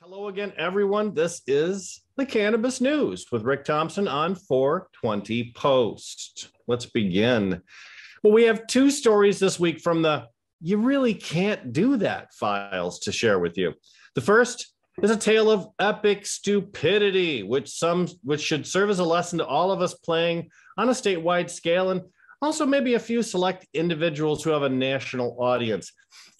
Hello again, everyone. This is the Cannabis News with Rick Thompson on 420 Post. Let's begin. Well, we have two stories this week from the You Really Can't Do That files to share with you. The first is a tale of epic stupidity, which some which should serve as a lesson to all of us playing on a statewide scale and also maybe a few select individuals who have a national audience.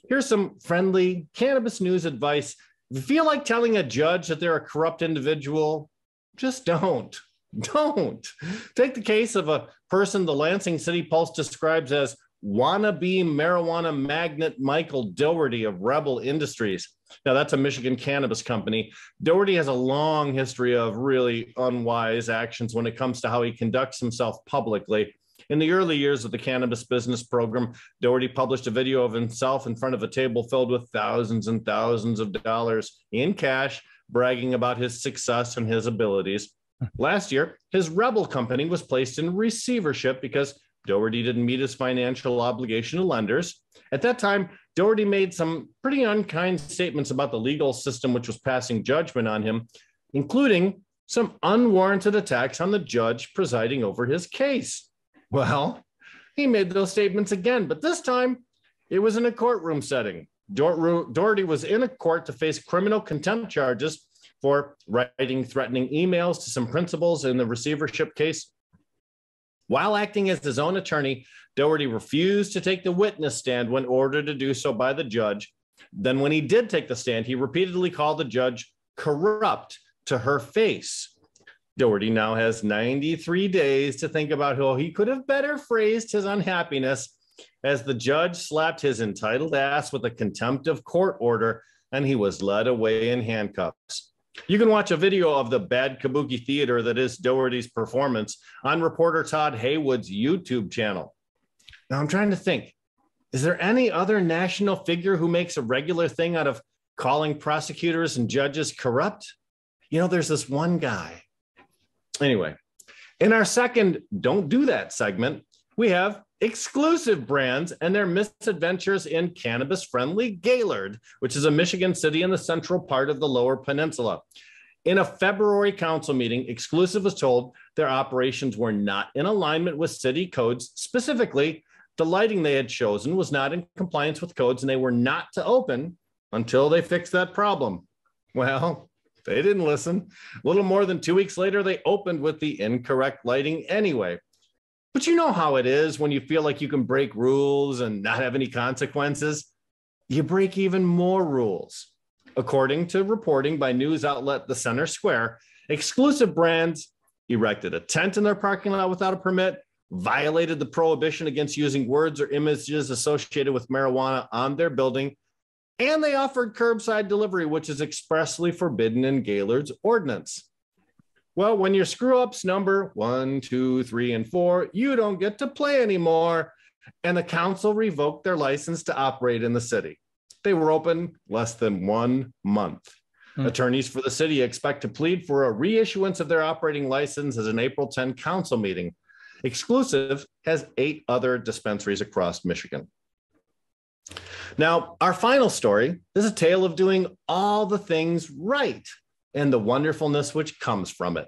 Here's some friendly cannabis news advice if you feel like telling a judge that they're a corrupt individual, just don't. Don't. Take the case of a person the Lansing City Pulse describes as wannabe marijuana magnate Michael Doherty of Rehbel Industries. Now, that's a Michigan cannabis company. Doherty has a long history of really unwise actions when it comes to how he conducts himself publicly. In the early years of the cannabis business program, Doherty published a video of himself in front of a table filled with thousands and thousands of dollars in cash, bragging about his success and his abilities. Hmm. Last year, his Rehbel company was placed in receivership because Doherty didn't meet his financial obligation to lenders. At that time, Doherty made some pretty unkind statements about the legal system which was passing judgment on him, including some unwarranted attacks on the judge presiding over his case. Well, he made those statements again, but this time it was in a courtroom setting. Doherty was in a court to face criminal contempt charges for writing threatening emails to some principals in the receivership case. While acting as his own attorney, Doherty refused to take the witness stand when ordered to do so by the judge. Then, when he did take the stand, he repeatedly called the judge corrupt to her face. Doherty now has 93 days to think about how he could have better phrased his unhappiness as the judge slapped his entitled ass with a contempt of court order and he was led away in handcuffs. You can watch a video of the bad kabuki theater that is Doherty's performance on reporter Todd Heywood's YouTube channel. Now I'm trying to think is there any other national figure who makes a regular thing out of calling prosecutors and judges corrupt? You know, there's this one guy Anyway, in our second Don't Do That segment, we have exclusive brands and their misadventures in cannabis friendly Gaylord, which is a Michigan city in the central part of the lower peninsula. In a February council meeting, Exclusive was told their operations were not in alignment with city codes. Specifically, the lighting they had chosen was not in compliance with codes and they were not to open until they fixed that problem. Well, they didn't listen. A little more than two weeks later, they opened with the incorrect lighting anyway. But you know how it is when you feel like you can break rules and not have any consequences? You break even more rules. According to reporting by news outlet The Center Square, exclusive brands erected a tent in their parking lot without a permit, violated the prohibition against using words or images associated with marijuana on their building, and they offered curbside delivery, which is expressly forbidden in Gaylord's ordinance. Well, when your screw ups number one, two, three, and four, you don't get to play anymore. And the council revoked their license to operate in the city. They were open less than one month. Hmm. Attorneys for the city expect to plead for a reissuance of their operating license as an April 10 council meeting. Exclusive has eight other dispensaries across Michigan. Now, our final story is a tale of doing all the things right and the wonderfulness which comes from it.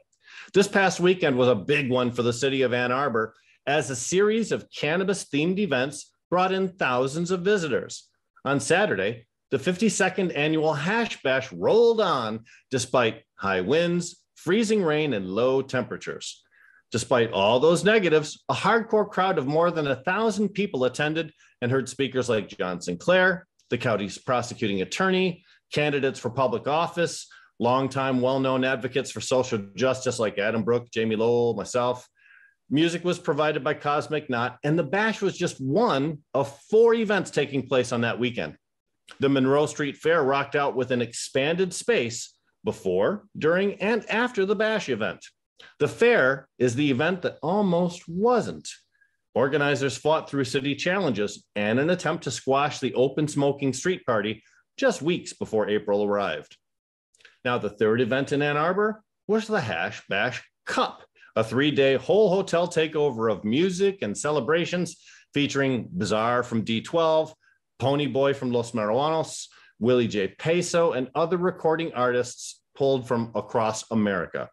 This past weekend was a big one for the city of Ann Arbor as a series of cannabis themed events brought in thousands of visitors. On Saturday, the 52nd annual Hash Bash rolled on despite high winds, freezing rain, and low temperatures. Despite all those negatives, a hardcore crowd of more than a thousand people attended and heard speakers like John Sinclair, the county's prosecuting attorney, candidates for public office, longtime well-known advocates for social justice like Adam Brook, Jamie Lowell, myself. Music was provided by Cosmic Knot, and the bash was just one of four events taking place on that weekend. The Monroe Street Fair rocked out with an expanded space before, during, and after the bash event. The fair is the event that almost wasn't. Organizers fought through city challenges and an attempt to squash the open smoking street party just weeks before April arrived. Now, the third event in Ann Arbor was the Hash Bash Cup, a three day whole hotel takeover of music and celebrations featuring Bizarre from D12, Pony Boy from Los Marijuanos, Willie J. Peso, and other recording artists pulled from across America.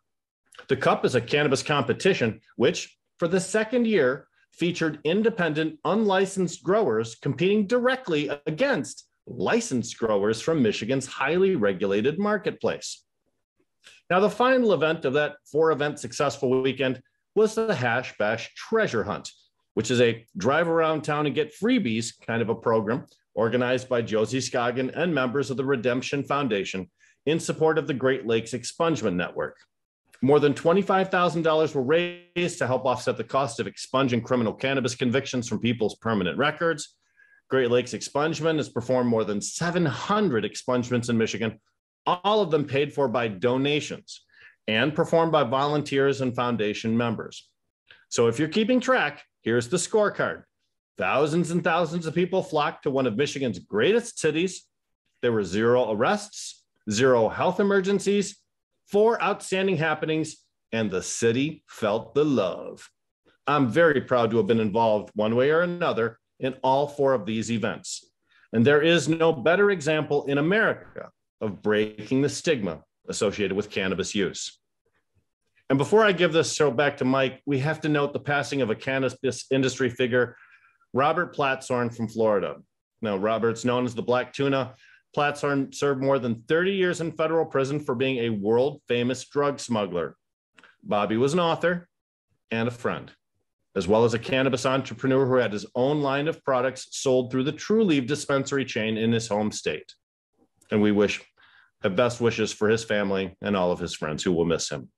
The Cup is a cannabis competition which, for the second year, featured independent, unlicensed growers competing directly against licensed growers from Michigan's highly regulated marketplace. Now, the final event of that four event successful weekend was the Hash Bash Treasure Hunt, which is a drive around town and get freebies kind of a program organized by Josie Scoggin and members of the Redemption Foundation in support of the Great Lakes Expungement Network. More than $25,000 were raised to help offset the cost of expunging criminal cannabis convictions from people's permanent records. Great Lakes Expungement has performed more than 700 expungements in Michigan, all of them paid for by donations and performed by volunteers and foundation members. So if you're keeping track, here's the scorecard. Thousands and thousands of people flocked to one of Michigan's greatest cities. There were zero arrests, zero health emergencies, four outstanding happenings, and the city felt the love. I'm very proud to have been involved one way or another in all four of these events. And there is no better example in America of breaking the stigma associated with cannabis use. And before I give this show back to Mike, we have to note the passing of a cannabis industry figure, Robert Platshorn from Florida. Now, Robert's known as the Black Tuna. Platshorn served more than 30 years in federal prison for being a world famous drug smuggler. Bobby was an author and a friend, as well as a cannabis entrepreneur who had his own line of products sold through the Trulieve dispensary chain in his home state. And we wish have best wishes for his family and all of his friends who will miss him.